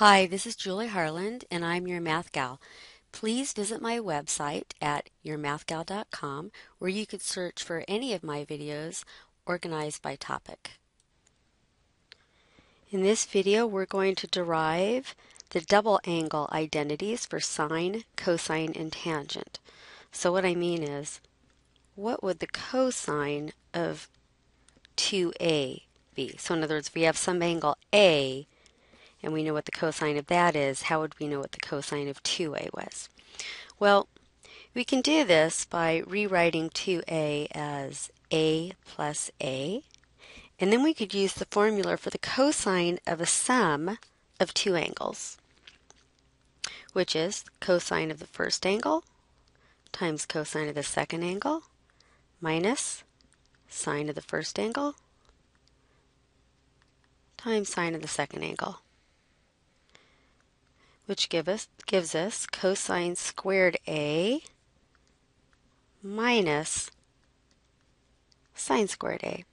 Hi, this is Julie Harland, and I'm your Math Gal. Please visit my website at yourmathgal.com where you could search for any of my videos organized by topic. In this video, we're going to derive the double angle identities for sine, cosine, and tangent. So what I mean is, what would the cosine of 2a be? So in other words, if we have some angle a, and we know what the cosine of that is, how would we know what the cosine of 2a was? Well, we can do this by rewriting 2a as a plus a, and then we could use the formula for the cosine of a sum of two angles, which is cosine of the first angle times cosine of the second angle minus sine of the first angle times sine of the second angle which give us, gives us cosine squared A minus sine squared A.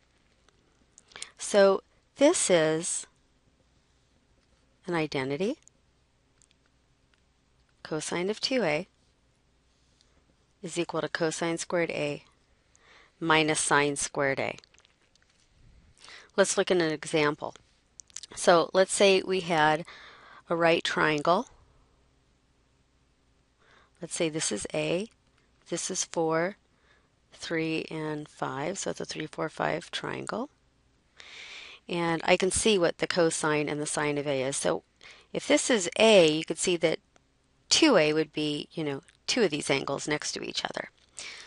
So this is an identity. Cosine of 2A is equal to cosine squared A minus sine squared A. Let's look at an example. So let's say we had a right triangle. Let's say this is A, this is 4, 3, and 5, so it's a 3, 4, 5 triangle. And I can see what the cosine and the sine of A is. So if this is A, you could see that 2A would be, you know, two of these angles next to each other.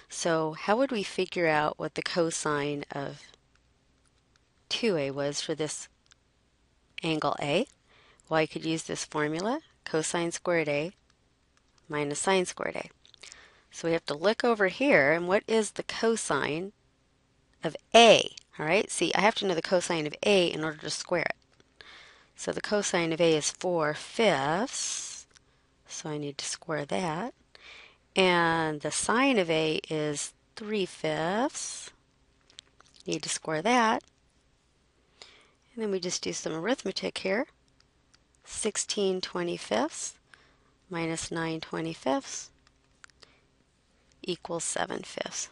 So how would we figure out what the cosine of 2A was for this angle A? Well, I could use this formula, cosine squared A minus sine squared A. So we have to look over here, and what is the cosine of A? All right, see, I have to know the cosine of A in order to square it. So the cosine of A is 4 fifths, so I need to square that. And the sine of A is 3 fifths. Need to square that. And then we just do some arithmetic here. 16 25ths minus 9 25ths equals 7 fifths.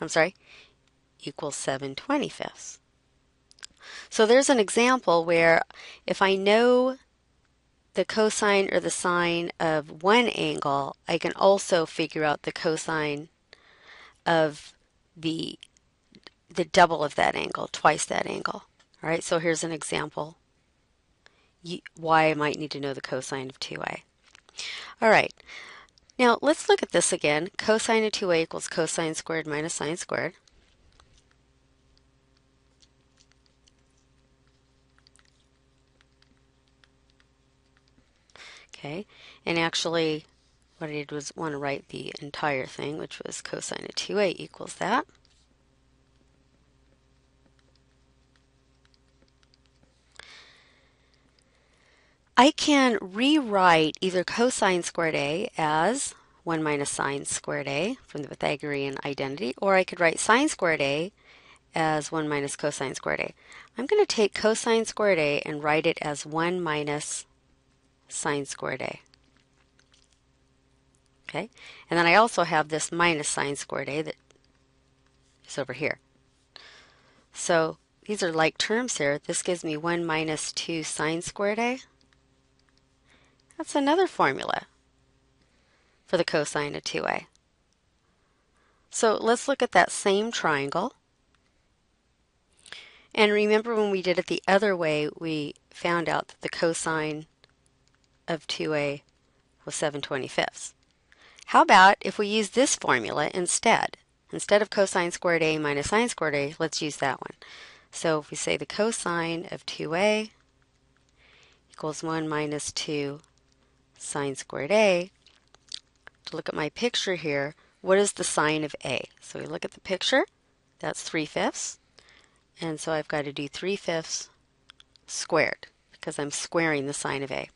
I'm sorry, equals 7 25ths. So there's an example where if I know the cosine or the sine of one angle, I can also figure out the cosine of the the double of that angle, twice that angle. All right, so here's an example why I might need to know the cosine of 2a. All right, now let's look at this again. Cosine of 2a equals cosine squared minus sine squared. Okay, and actually what I did was want to write the entire thing, which was cosine of 2a equals that. I can rewrite either cosine squared a as 1 minus sine squared a from the Pythagorean identity, or I could write sine squared a as 1 minus cosine squared a. I'm going to take cosine squared a and write it as 1 minus sine squared a. Okay, and then I also have this minus sine squared a that is over here. So these are like terms here. This gives me 1 minus 2 sine squared a. That's another formula for the cosine of 2a. So let's look at that same triangle. And remember when we did it the other way, we found out that the cosine of 2a was 7 25ths. How about if we use this formula instead? Instead of cosine squared a minus sine squared a, let's use that one. So if we say the cosine of 2a equals 1 minus 2 sine squared a, to look at my picture here, what is the sine of a? So we look at the picture, that's 3 fifths. And so I've got to do 3 fifths squared because I'm squaring the sine of a.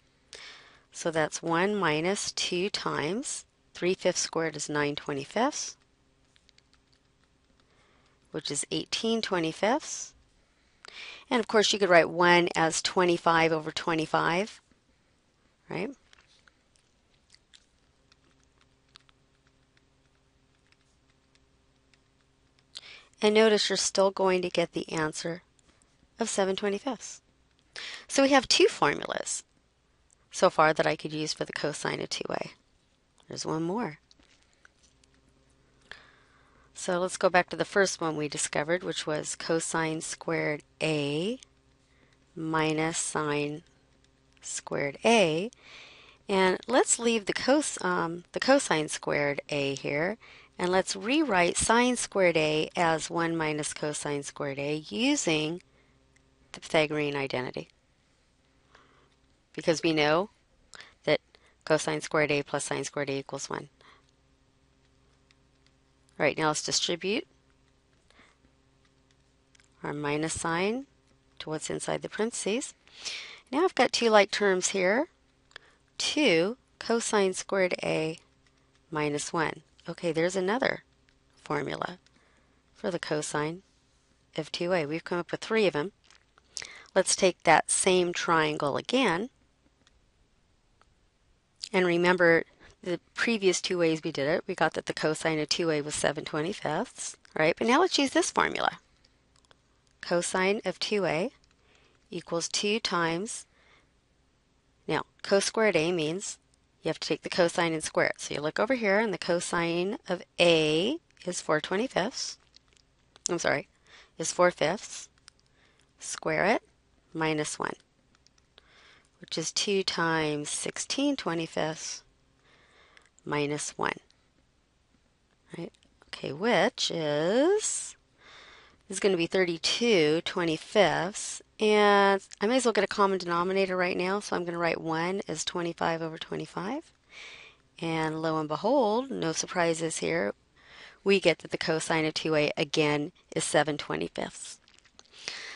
So that's 1 minus 2 times 3 fifths squared is 9 25ths, which is 18 25ths. And of course, you could write 1 as 25 over 25, right? And notice you're still going to get the answer of 7 25ths. So we have two formulas so far that I could use for the cosine of 2a. There's one more. So let's go back to the first one we discovered, which was cosine squared a minus sine squared a. And let's leave the, cos um, the cosine squared a here, and let's rewrite sine squared a as 1 minus cosine squared a using the Pythagorean identity. Because we know that cosine squared a plus sine squared a equals 1. All right, now let's distribute our minus sign to what's inside the parentheses. Now I've got two like terms here. 2 cosine squared a minus 1. Okay, there's another formula for the cosine of 2a. We've come up with three of them. Let's take that same triangle again. And remember the previous two ways we did it. We got that the cosine of 2a was 7 25ths, right? But now let's use this formula. Cosine of 2a equals 2 times, now cos squared a means you have to take the cosine and square it. So you look over here and the cosine of a is 4 25ths. I'm sorry, is 4 fifths. Square it, minus 1, which is 2 times 16 25ths minus 1. Right? Okay, which is is going to be 32 25ths. And I may as well get a common denominator right now, so I'm going to write 1 as 25 over 25. And lo and behold, no surprises here, we get that the cosine of 2a again is 7 25ths.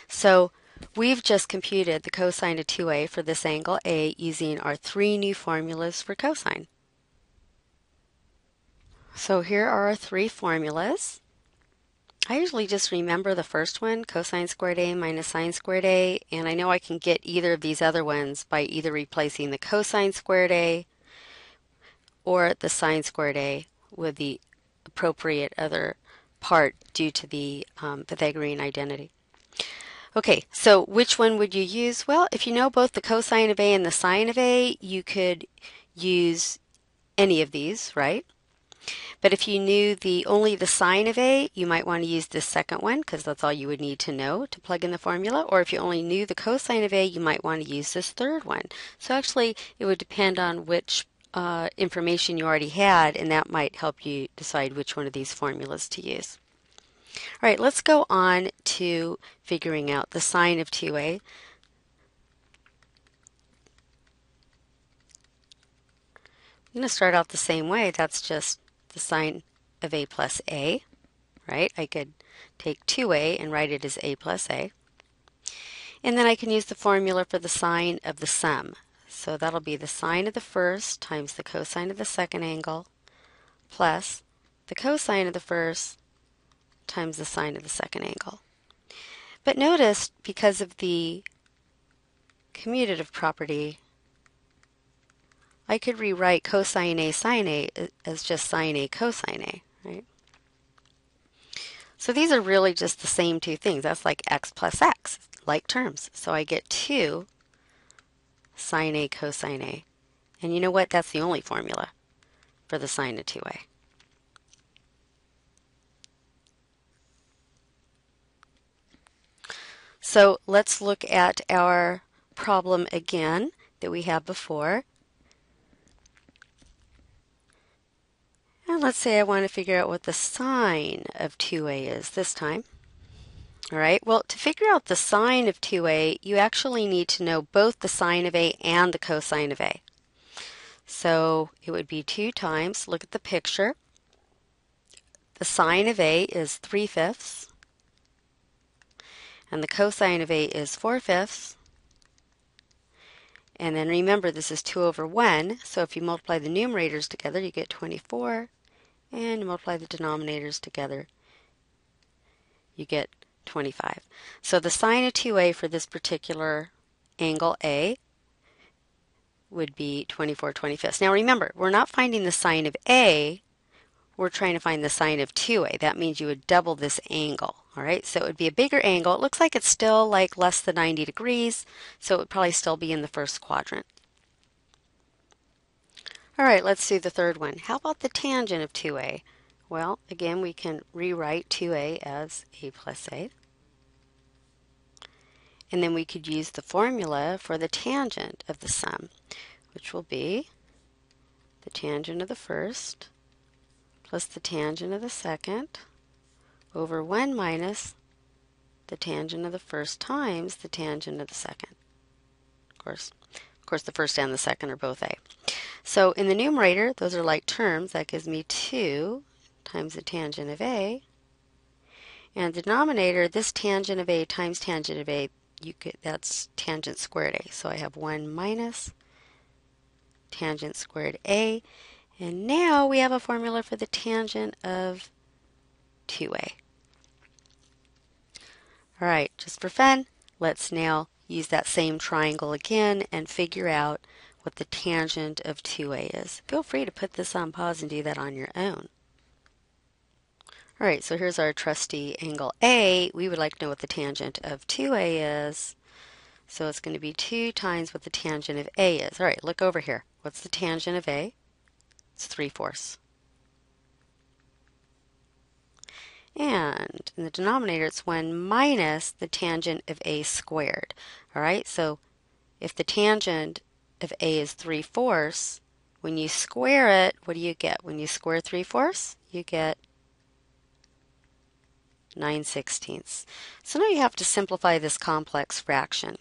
So we've just computed the cosine of 2a for this angle A using our three new formulas for cosine. So here are our three formulas. I usually just remember the first one, cosine squared a minus sine squared a, and I know I can get either of these other ones by either replacing the cosine squared a or the sine squared a with the appropriate other part due to the um, Pythagorean identity. Okay, so which one would you use? Well, if you know both the cosine of A and the sine of A, you could use any of these, right? But if you knew the only the sine of A, you might want to use this second one because that's all you would need to know to plug in the formula. Or if you only knew the cosine of A, you might want to use this third one. So actually, it would depend on which uh, information you already had, and that might help you decide which one of these formulas to use. All right, let's go on to figuring out the sine of 2a. I'm going to start out the same way. That's just the sine of a plus a, right? I could take 2a and write it as a plus a. And then I can use the formula for the sine of the sum. So that'll be the sine of the first times the cosine of the second angle plus the cosine of the first times the sine of the second angle. But notice, because of the commutative property, I could rewrite cosine A sine A as just sine A cosine A, right? So these are really just the same two things. That's like x plus x, like terms. So I get 2 sine A cosine A. And you know what? That's the only formula for the sine of 2A. So let's look at our problem again that we had before. And let's say I want to figure out what the sine of 2a is this time. All right, well, to figure out the sine of 2a, you actually need to know both the sine of a and the cosine of a. So it would be 2 times, look at the picture. The sine of a is 3 fifths and the cosine of a is 4 fifths. And then remember, this is 2 over 1, so if you multiply the numerators together, you get 24, and you multiply the denominators together, you get 25. So the sine of 2a for this particular angle A would be 24 25ths. Now remember, we're not finding the sine of A, we're trying to find the sine of 2a. That means you would double this angle. All right, so it would be a bigger angle. It looks like it's still like less than 90 degrees, so it would probably still be in the first quadrant. All right, let's do the third one. How about the tangent of 2a? Well, again, we can rewrite 2a as a plus a. And then we could use the formula for the tangent of the sum, which will be the tangent of the first plus the tangent of the second over 1 minus the tangent of the first times the tangent of the second. Of course, of course, the first and the second are both a. So in the numerator, those are like terms. That gives me 2 times the tangent of A. And the denominator, this tangent of A times tangent of A, you could that's tangent squared A. So I have 1 minus tangent squared A. And now we have a formula for the tangent of 2A. All right, just for fun, let's now use that same triangle again and figure out what the tangent of 2a is. Feel free to put this on pause and do that on your own. All right, so here's our trusty angle A. We would like to know what the tangent of 2a is. So it's going to be 2 times what the tangent of A is. All right, look over here. What's the tangent of A? It's 3 fourths. And in the denominator, it's 1 minus the tangent of A squared. All right, so if the tangent of A is 3 fourths, when you square it, what do you get? When you square 3 fourths, you get 9 sixteenths. So now you have to simplify this complex fraction.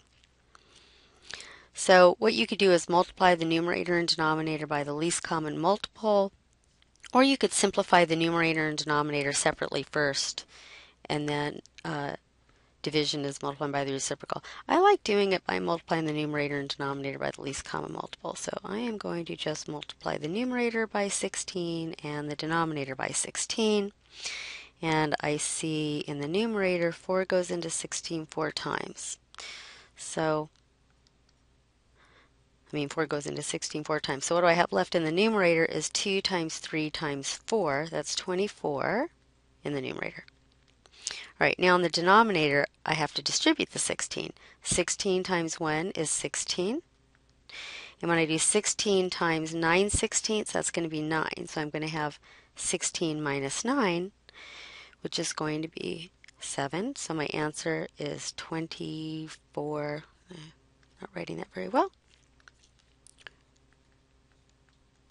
So what you could do is multiply the numerator and denominator by the least common multiple, or you could simplify the numerator and denominator separately first, and then uh, division is multiplying by the reciprocal. I like doing it by multiplying the numerator and denominator by the least common multiple. So I am going to just multiply the numerator by 16 and the denominator by 16. And I see in the numerator 4 goes into 16 four times. So, I mean 4 goes into 16 four times. So what do I have left in the numerator is 2 times 3 times 4. That's 24 in the numerator. Right, now in the denominator, I have to distribute the 16. 16 times 1 is 16. And when I do 16 times 9 sixteenths, that's going to be 9. So I'm going to have 16 minus 9, which is going to be 7. So my answer is 24. Not writing that very well.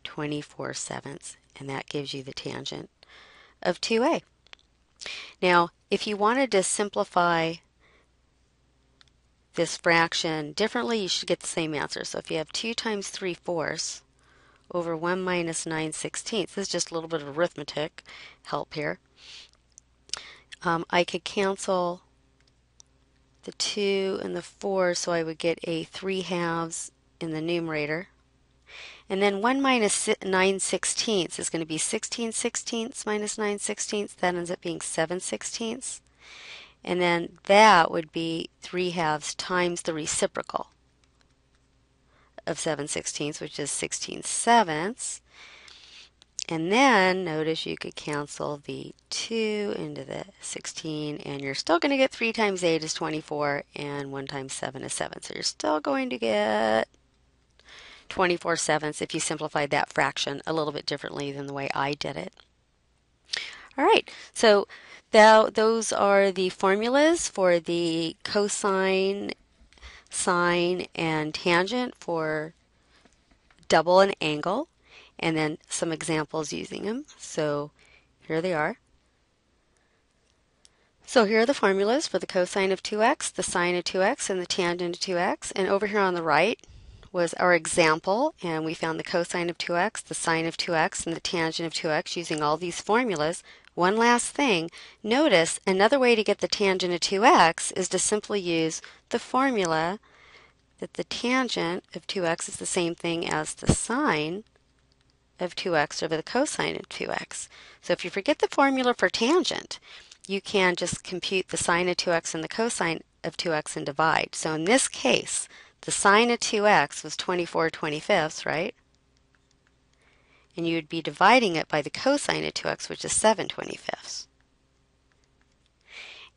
24 sevenths, and that gives you the tangent of 2a. Now, if you wanted to simplify this fraction differently, you should get the same answer. So if you have 2 times 3 fourths over 1 minus 9 sixteenths, this is just a little bit of arithmetic help here. Um, I could cancel the 2 and the 4, so I would get a 3 halves in the numerator. And then 1 minus 9 sixteenths is going to be 16 sixteenths minus 9 sixteenths. That ends up being 7 sixteenths. And then that would be 3 halves times the reciprocal of 7 sixteenths, which is 16 sevenths. And then notice you could cancel the 2 into the 16, and you're still going to get 3 times 8 is 24, and 1 times 7 is 7. So you're still going to get 24 sevenths if you simplified that fraction a little bit differently than the way I did it. All right, so those are the formulas for the cosine, sine, and tangent for double an angle, and then some examples using them. So here they are. So here are the formulas for the cosine of 2x, the sine of 2x, and the tangent of 2x. And over here on the right, was our example, and we found the cosine of 2x, the sine of 2x, and the tangent of 2x using all these formulas. One last thing, notice another way to get the tangent of 2x is to simply use the formula that the tangent of 2x is the same thing as the sine of 2x over the cosine of 2x. So if you forget the formula for tangent, you can just compute the sine of 2x and the cosine of 2x and divide. So in this case, the sine of 2x was 24 25ths, right? And you'd be dividing it by the cosine of 2x, which is 7 25ths.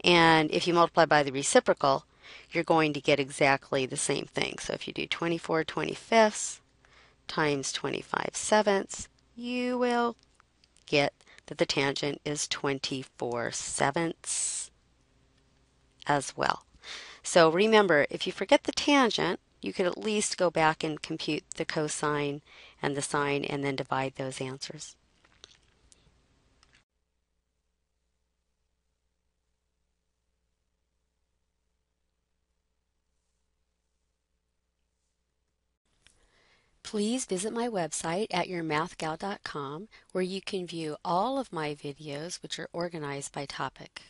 And if you multiply by the reciprocal, you're going to get exactly the same thing. So if you do 24 25ths times 25 sevenths, you will get that the tangent is 24 sevenths as well. So remember, if you forget the tangent, you could at least go back and compute the cosine and the sine and then divide those answers. Please visit my website at yourmathgal.com where you can view all of my videos which are organized by topic.